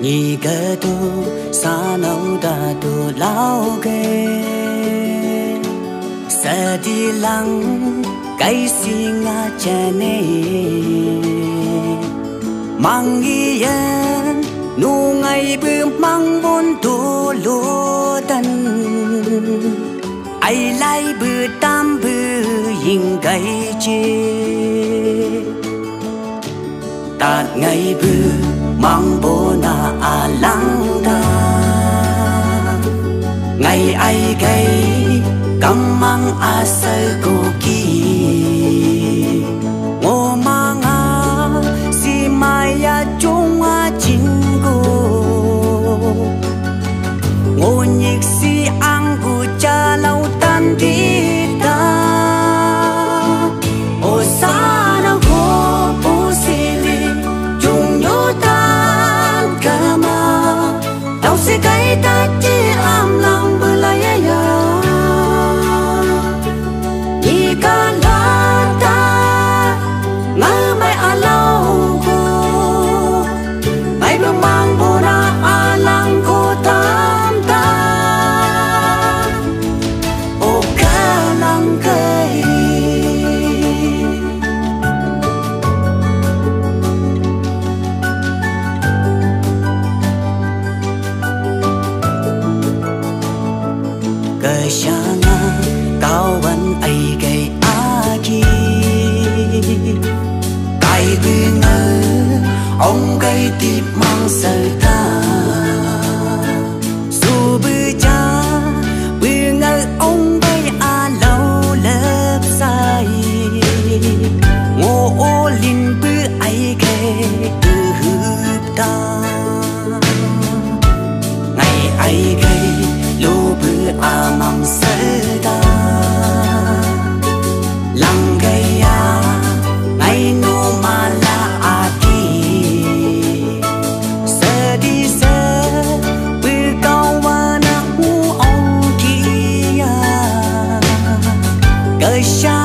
nhị cơ tu, sa nâu đà tu lao kê. Sa đi lăng, cái si nga cha nê. Mang nghi yên nu ngày bư mang bôn tu lúa tân ai lai bư tam bư hình gai chê. Tạt ngày bư mang bô na a à lăng ta. Ngày ai gây cầm mang a sơ cô nga, cao vẫn ai gây a chi. Tại vì ngơ ông gây tịp mang sợi ta shine.